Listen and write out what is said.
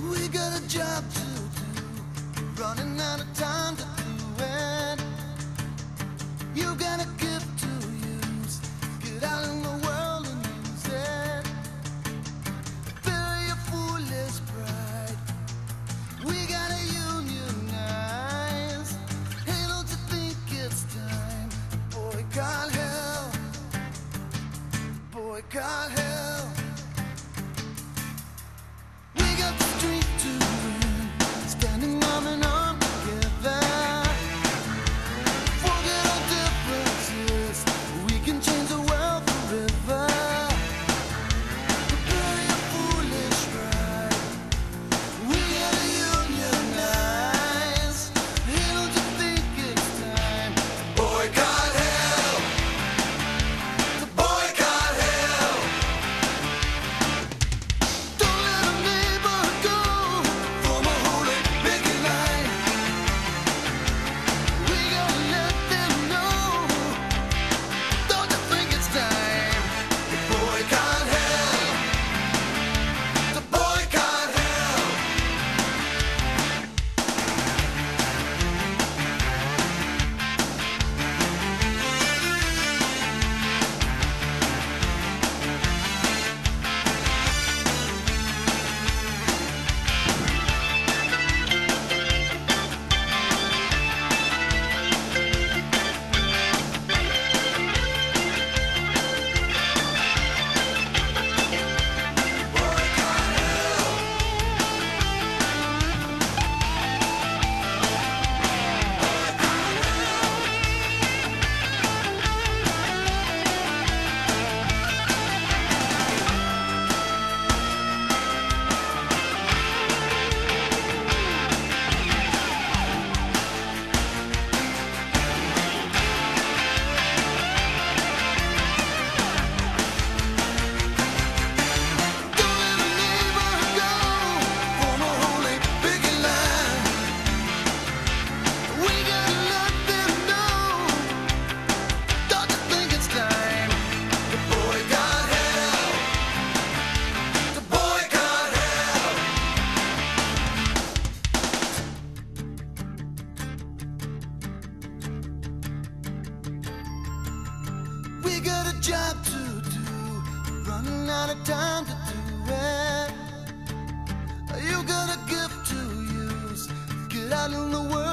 We got a job to do, running out of time to do it. You got a gift to use, get out in the world and use it. Bury your foolish pride. We gotta unionize. Hey, don't you think it's time? Boycott hell. Boycott hell. We We got a job to do, running out of time to do it. You got a gift to use, get out in the world